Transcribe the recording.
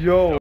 Yo.